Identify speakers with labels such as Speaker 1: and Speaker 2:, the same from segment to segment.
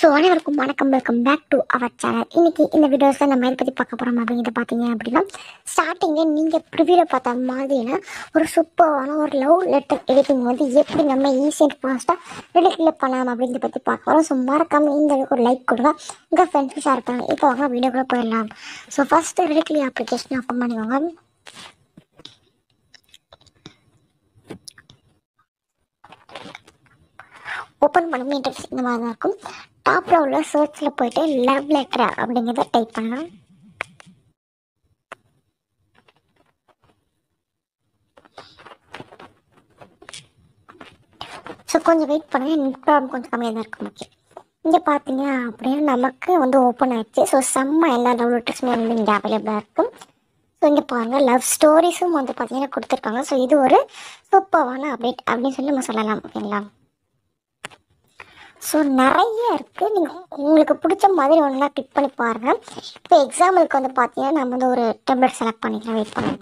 Speaker 1: So அனைவருக்கும் வணக்கம். Welcome back to our channel இன்னைக்கு இந்த வீடியோஸில் நம்ம எதை பற்றி பார்க்க போகிறோம் அப்படிங்கிறத பார்த்தீங்க அப்படின்னா ஸ்டார்டிங்கே நீங்கள் ப்ரிவியூவில் பார்த்த மாதிரியான ஒரு சூப்பரான ஒரு லவ் லெட்டர் எடிட்டிங் வந்து எப்படி நம்ம ஈஸி அண்ட் ஃபாஸ்ட்டாக ரிலேட்டில் பண்ணலாம் அப்படிங்கிறத பற்றி பார்க்க போகிறோம் ஸோ மறக்காமல் இந்த அளவுக்கு ஒரு லைக் கொடுங்க. உங்கள் ஃப்ரெண்ட்ஸும் ஷேர் பண்ணுங்க. இப்போ வாங்க வீடியோக்குள்ளே போயிடலாம். So first relative application open பண்ணிக்கோங்க. ஓப்பன் பண்ணி இன்டர்ஃபேஸ் இந்த மாதிரி தான் இருக்கும். டாப்பில் உள்ள சர்ச்சில் போயிட்டு லவ் லெட்டர் அப்படிங்கிறத டைப் பண்ணலாம். ஸோ கொஞ்சம் வெயிட் பண்ணுங்க. நெட் ப்ராப்ளம் கொஞ்சம் கம்மியாக தான் இருக்கும் ஓகே இங்கே பார்த்தீங்க அப்படின்னா நமக்கு வந்து ஓப்பன் ஆயிடுச்சு. ஸோ செம்ம எல்லா லவ் லெட்டர்ஸுமே வந்து இங்கே அவைலபிளாக இருக்கும். ஸோ இங்கே பாருங்கள் லவ் ஸ்டோரிஸும் வந்து பார்த்தீங்கன்னா கொடுத்துருக்காங்க. ஸோ இது ஒரு சூப்பரான அப்டேட் அப்படின்னு சொல்லி நம்ம சொல்லலாம் ஓகேங்களா ஸோ நிறைய இருக்குது நீங்கள் உங்களுக்கு பிடிச்ச மாதிரி ஒன்றா கிளிக் பண்ணி பாருங்கள் இப்போ எக்ஸாம்பிளுக்கு வந்து பார்த்தீங்கன்னா நம்ம வந்து ஒரு டெம்ப்ளேட் செலக்ட் பண்ணிக்கலாம். வெயிட் பண்ணுங்க.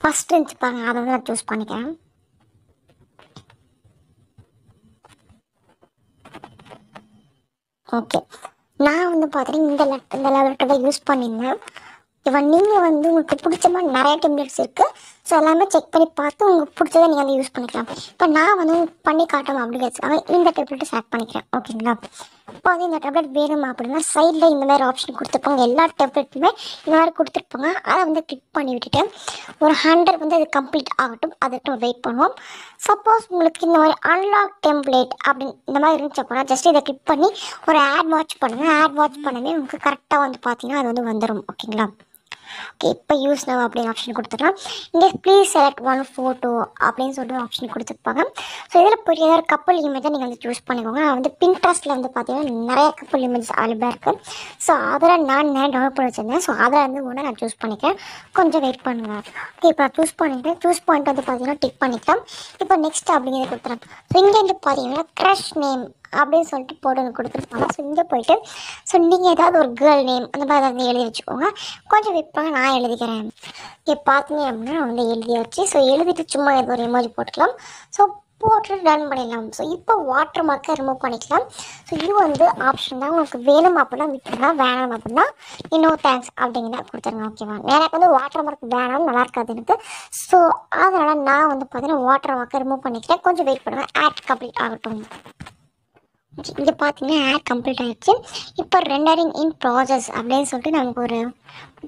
Speaker 1: ஃபஸ்ட் இருந்துச்சு பாருங்க. அதை வந்து நான் சூஸ் பண்ணிக்கிறேன். ஓகே நான் வந்து பார்த்தீங்கன்னா இந்த லெட் இந்த லெவல்கிட்ட தான் யூஸ் பண்ணியிருந்தேன். இவன் நீங்கள் வந்து உங்களுக்கு பிடிச்ச மாதிரி நிறைய டெம்ப்ளேட்ஸ் இருக்குது ஸோ எல்லாமே செக் பண்ணி பார்த்து உங்களுக்கு பிடிச்சதை நீங்கள் வந்து யூஸ் பண்ணிக்கலாம். இப்போ நான் வந்து பண்ணி காட்டணும் அப்படிங்கிறதுக்காக இந்த டேப்லெட்டை செலக்ட் பண்ணிக்கிறேன். ஓகேங்களா? இப்போ வந்து இந்த டேப்லெட் வேணும் அப்படின்னா சைடில் இந்த மாதிரி ஆப்ஷன் கொடுத்துருப்பாங்க எல்லா டேப்லெட்டுமே இந்த மாதிரி கொடுத்துருப்பாங்க அதை வந்து கிளிக் பண்ணி விட்டுட்டு ஒரு ஹண்ட்ரட் வந்து அது கம்ப்ளீட் ஆகட்டும். அதுக்கு வெயிட் பண்ணுவோம். சப்போஸ் உங்களுக்கு இந்த மாதிரி அன்லாக் டெம்ப்ளேட் அப்படின்னு இந்த மாதிரி இருந்துச்சு அப்படின்னா ஜஸ்ட் இதை கிளிக் பண்ணி ஒரு ஆட் வாட்ச் பண்ணுங்கள் ஆட் வாட்ச் பண்ணவே உங்களுக்கு கரெக்டாக வந்து பார்த்தீங்கன்னா அது வந்து வந்துடும் ஓகேங்களா? ஓகே இப்போ யூஸ் நவ் அப்படின்னு ஆப்ஷன் கொடுத்துக்கலாம் இங்கே ப்ளீஸ் செலக்ட் ஒன் ஃபோட்டோ அப்படின்னு சொல்லிட்டு ஆப்ஷன் கொடுத்துருப்பாங்க. ஸோ இதில் போய் ஏதாவது கப்பல் இமேஜை நீங்கள் வந்து சூஸ் பண்ணிக்கோங்க. நான் வந்து பின்ட்ரஸ்ட்டில் வந்து பார்த்தீங்கன்னா நிறைய கப்பல் இமேஜஸ் அவைலபிளாக இருக்குது ஸோ அதில் நான் நிறைய டவுன்லோட் பண்ணி வச்சுருந்தேன். ஸோ அதில் வந்து ஒன்று நான் சூஸ் பண்ணிக்கிறேன். கொஞ்சம் வெயிட் பண்ணுங்கள் ஓகே இப்போ நான் சூஸ் பண்ணிக்கிறேன். சூஸ் பண்ணிட்டு வந்து பார்த்தீங்கன்னா டிக் பண்ணிக்கலாம் இப்போ நெக்ஸ்ட் அப்படிங்கிறத கொடுத்துறேன் ஸோ இங்கே வந்து பார்த்தீங்கன்னா க்ரஷ் நேம் அப்படின்னு சொல்லிட்டு போட்டு ஒன்று கொடுத்துருப்பாங்க. ஸோ இங்கே போயிட்டு ஸோ நீங்கள் ஏதாவது ஒரு கேர்ள் நேம் அந்த மாதிரி ஏதாவது எழுதி வச்சுக்கோங்க. கொஞ்சம் விற்பாங்க நான் எழுதிக்கிறேன். இங்கே பார்த்தீங்க அப்படின்னா நான் வந்து எழுதியாச்சு ஸோ எழுதிட்டு சும்மா ஏதோ ஒரு எமோஜி போட்டுக்கலாம். ஸோ போட்டு ரன் பண்ணிடலாம். ஸோ இப்போ வாட்டர் மார்க்கை ரிமூவ் பண்ணிக்கலாம். ஸோ இது வந்து ஆப்ஷன் தான். உங்களுக்கு வேணும் அப்படின்னா விட்டுருங்க வேணாம் அப்படின்னா இன்னும் தேங்க்ஸ் அப்படிங்கிறத கொடுத்துருங்க. ஓகேவா எனக்கு வந்து வாட்டர் மார்க் வேணாம். நல்லா இருக்காது எனக்கு. ஸோ அதனால் நான் வந்து பார்த்தீங்கன்னா வாட்டர் மார்க்கை ரிமூவ் பண்ணிக்கிறேன். கொஞ்சம் வெயிட் பண்ணுவேன் ஆட் கம்ப்ளீட் ஆகட்டும். இங்கே பார்த்தீங்கன்னா ஆட் கம்ப்ளீட் ஆகிடுச்சு இப்போ ரெண்டரிங் இன் ப்ராசஸ் அப்படின்னு சொல்லிட்டு நமக்கு ஒரு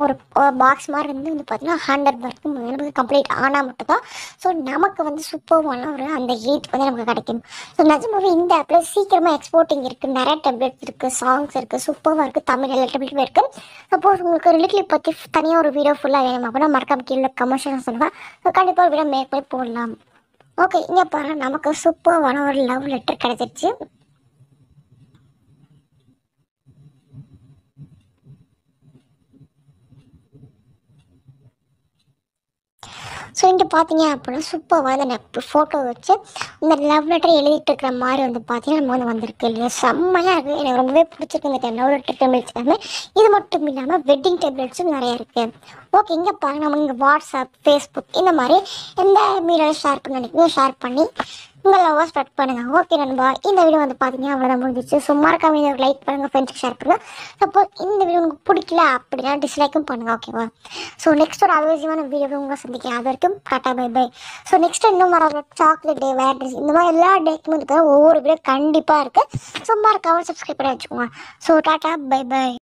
Speaker 1: ஒரு பாக்ஸ் மாதிரி இருந்து வந்து பார்த்தீங்கன்னா ஹண்ட்ரட் ஒர்க்கு நமக்கு கம்ப்ளீட் ஆனால் மட்டும்தான். ஸோ நமக்கு வந்து சூப்பர்வான ஒரு அந்த ஹீட் வந்து நமக்கு கிடைக்கும். ஸோ நிஜமாவே இந்த ஆப்பில் சீக்கிரமாக எக்ஸ்போர்ட்டிங் இருக்குது நிறைய டெப்லெட்ஸ் இருக்குது சாங்ஸ் இருக்குது சூப்பராக இருக்குது தமிழ் எல்லா டெப்லெட்டுமே இருக்குது சப்போஸ் உங்களுக்கு ரிலேட்டிவ் பற்றி தனியாக ஒரு வீடியோ ஃபுல்லாக வேணும் அப்படின்னா மறக்காம கீழே கமர்ஷியல் சொல்லுவேன் ஸோ கண்டிப்பாக ஒரு வீடியோ மேக் பண்ணி போடலாம். ஓகே இங்கே பாருங்கள் நமக்கு சூப்பர்வான ஒரு லவ் லெட்டர் கிடச்சிருச்சு. ஸோ இங்கே பார்த்தீங்க அப்படின்னா சூப்பராக அந்த ஃபோட்டோ வச்சு இந்த லவ் லெட்டர் எழுதிட்டு இருக்கிற மாதிரி வந்து பார்த்தீங்கன்னா நம்ம வந்து வந்திருக்கு இல்லையா? செம்மையாக இருக்குது எனக்கு ரொம்பவே பிடிச்சிருக்கு இந்த லவ் லெட்டர் டெபிள்ஸ் எல்லாமே இது மட்டும் இல்லாமல் வெட்டிங் டெம்ப்ளேட்ஸும் நிறையா இருக்குது ஓகே இங்கே பாருங்க. நம்ம இங்கே வாட்ஸ்அப் ஃபேஸ்புக் இந்த மாதிரி எந்த மீடியாவில் ஷேர் பண்ண ஷேர் பண்ணி உங்கள் லவ்வாக ஸ்ப்ரெட் பண்ணுங்கள் ஓகே நண்பா இந்த வீடியோ வந்து பார்த்தீங்கன்னா அவ்வளோதான் முடிஞ்சிச்சு. சும்மா இருக்காம இதை லைக் பண்ணுங்கள் ஃப்ரெண்ட்ஸ்க்கு ஷேர் பண்ணுங்கள் சப்போஸ் இந்த வீடியோ உங்களுக்கு பிடிக்கல அப்படின்னா டிஸ்லைக்கும் பண்ணுங்கள் ஓகேவா ஸோ நெக்ஸ்ட் ஒரு அவசியமான வீடியோ உங்களை சந்திக்கிறேன். அது வரைக்கும் tata bye bye so next இன்னும் வர சாக்லேட் டே வேட்ரிஸ் இந்த மாதிரி எல்லா டேக்குமே இருக்கிற ஒவ்வொரு வீடியோ கண்டிப்பாக இருக்குது சும்மா இருக்காமல் சப்ஸ்கிரைப் பண்ணி வச்சுக்கோங்க. So tata bye by